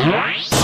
What?